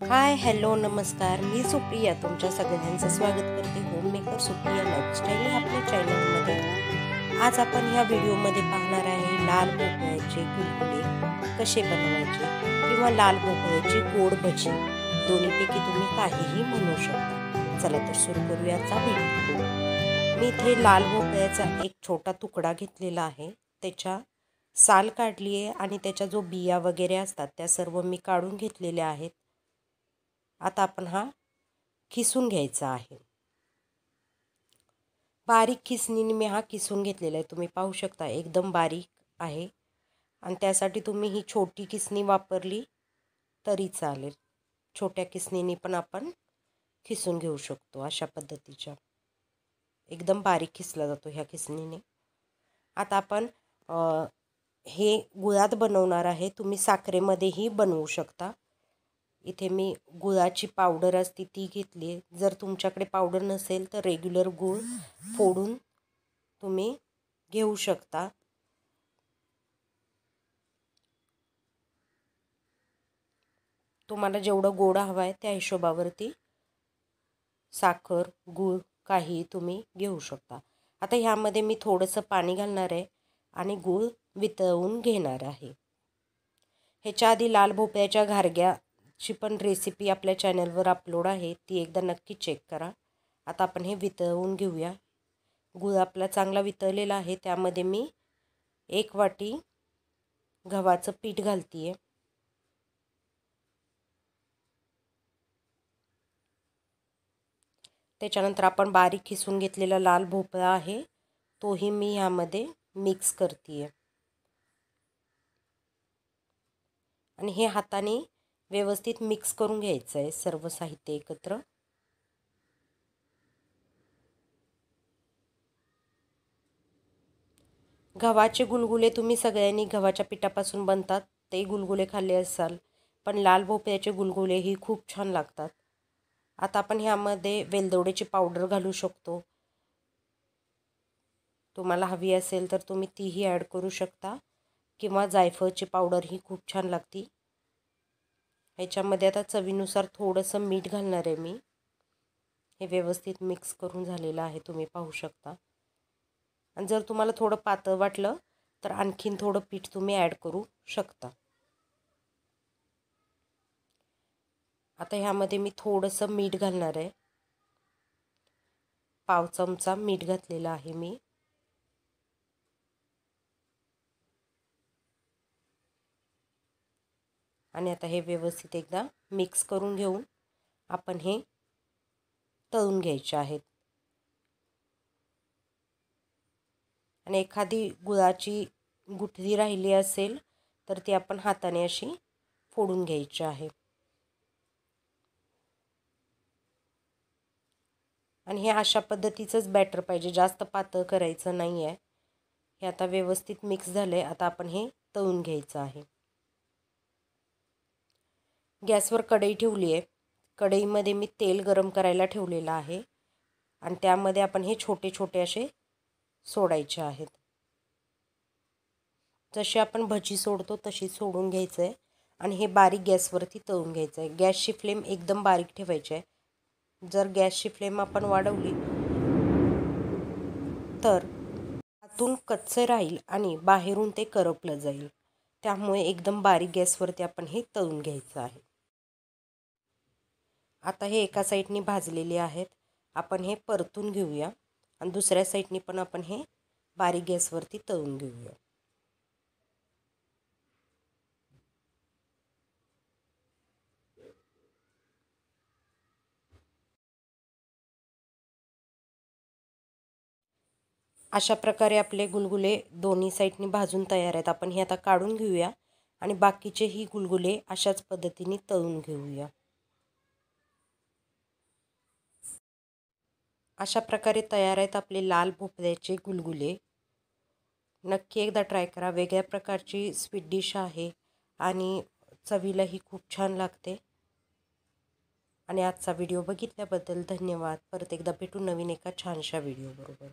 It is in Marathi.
हाय हॅलो नमस्कार. मी सुप्रिया. तुमच्या सगळ्यांचं स्वागत करते होममेकर सुप्रिया लाईफस्टाईल या आपल्या चॅनलमध्ये आज आपण ह्या व्हिडिओमध्ये पाहणार आहे लाल भोपळ्याचे गुलगुले कसे बनवायचे किंवा लाल भोपळ्याची गोड भजी. दोन्हीपैकी तुम्ही काहीही म्हणू शकता. चला तर सुरू करूयाचा व्हिडिओ. मी इथे लाल भोपळ्याचा एक छोटा तुकडा घेतलेला आहे. त्याच्या साल काढली आहे आणि त्याच्या जो बिया वगैरे असतात त्या सर्व मी काढून घेतलेल्या आहेत. आता आपण हा खिसून घ्यायचा आहे. बारीक खिसणीने मी हा किसून घेतलेला आहे. तुम्ही पाहू शकता एकदम बारीक आहे. आणि त्यासाठी तुम्ही ही छोटी किसणी वापरली तरी चालेल. छोट्या किसणीने पण आपण खिसून घेऊ शकतो अशा पद्धतीच्या. एकदम बारीक खिसला जातो ह्या किसणीने आता आपण हे गुळात बनवणार आहे. तुम्ही साखरेमध्येही बनवू शकता. इथे मी गुळाची पावडर असते ती घेतली जर तुमच्याकडे पावडर नसेल तर रेग्युलर गूळ फोडून तुम्ही घेऊ शकता. तुम्हाला जेवढं गोड हवं आहे त्या हिशोबावरती साखर गूळ काही तुम्ही घेऊ शकता. आता ह्यामध्ये मी थोडंसं पाणी घालणार आहे आणि गूळ वितळवून घेणार आहे. ह्याच्या आधी लाल भोपळ्याच्या घारग्या ची पण रेसिपी आपल्या चॅनलवर अपलोड आहे ती एकदा नक्की चेक करा. आता आपण हे वितळवून घेऊया. गूळ आपला चांगला वितळलेला आहे त्यामध्ये मी एक वाटी गव्हाचं पीठ घालते आहे त्याच्यानंतर आपण बारीक खिसून घेतलेला लाल भोपळा आहे तोही मी ह्यामध्ये मिक्स करते आहे आणि हे हाताने व्यवस्थित मिक्स करून घ्यायचं आहे सर्व साहित्य एकत्र. गव्हाचे गुलगुले तुम्ही सगळ्यांनी गव्हाच्या पिठापासून बनतात ते गुलगुले खाल्ले असाल पण लाल भोपळ्याचे गुलगुले ही खूप छान लागतात. आता आपण ह्यामध्ये वेलदोडेची पावडर घालू शकतो. तुम्हाला हवी असेल तर तुम्ही तीही ॲड करू शकता किंवा जायफळची पावडर ही खूप छान लागती. ह्याच्यामध्ये आता चवीनुसार थोडंसं मीठ घालणार आहे मी. हे व्यवस्थित मिक्स करून झालेलं आहे तुम्ही पाहू शकता. आणि जर तुम्हाला थोडं पातळ वाटलं तर आणखीन थोडं पीठ तुम्ही ॲड करू शकता. आता ह्यामध्ये मी थोडंसं मीठ घालणार आहे. पाव चमचा मीठ घातलेला आहे मी. आणि आता हे व्यवस्थित एकदा मिक्स करून घेऊन आपण हे तळून घ्यायचे आहेत. आणि एखादी गुळाची गुठली राहिली असेल तर ती आपण हाताने अशी फोडून घ्यायची आहे. आणि हे अशा पद्धतीचंच बॅटर पाहिजे जास्त पातळ करायचं नाही आहे हे आता व्यवस्थित मिक्स झालं आहे आता आपण हे तळून घ्यायचं आहे. गॅसवर कढई ठेवली आहे. कढईमध्ये मी तेल गरम करायला ठेवलेलं आहे. आणि त्यामध्ये आपण हे छोटे छोटे असे सोडायचे आहेत. जसे आपण भजी सोडतो तशी सोडून घ्यायचं आहे. आणि हे बारीक गॅसवरती तळून घ्यायचं आहे. गॅसची फ्लेम एकदम बारीक ठेवायची आहे. जर गॅसची फ्लेम आपण वाढवली तर आतून कच्चे राहील आणि बाहेरून ते करपलं जाईल. त्यामुळे एकदम बारीक गॅसवरती आपण हे तळून घ्यायचं आहे. आता हे एका साईडनी भाजलेले आहेत. आपण हे परतून घेऊया. आणि दुसऱ्या साईडनी पण आपण हे बारीक गॅसवरती तळून घेऊया. अशा प्रकारे आपले गुलगुले दोन्ही साईडनी भाजून तयार आहेत. आपण हे आता काढून घेऊया. आणि बाकीचेही गुलगुले अशाच पद्धतीने तळून घेऊया. अशा प्रकारे तयार आहेत आपले लाल भोपळ्याचे गुलगुले. नक्की एकदा ट्राय करा. वेगळ्या प्रकारची स्वीट डिश आहे आणि चवीलाही खूप छान लागते. आणि आजचा व्हिडिओ बघितल्याबद्दल धन्यवाद. परत एकदा भेटू नवीन एका छानशा व्हिडिओबरोबर